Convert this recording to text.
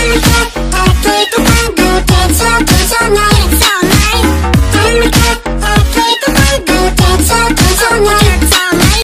on the top.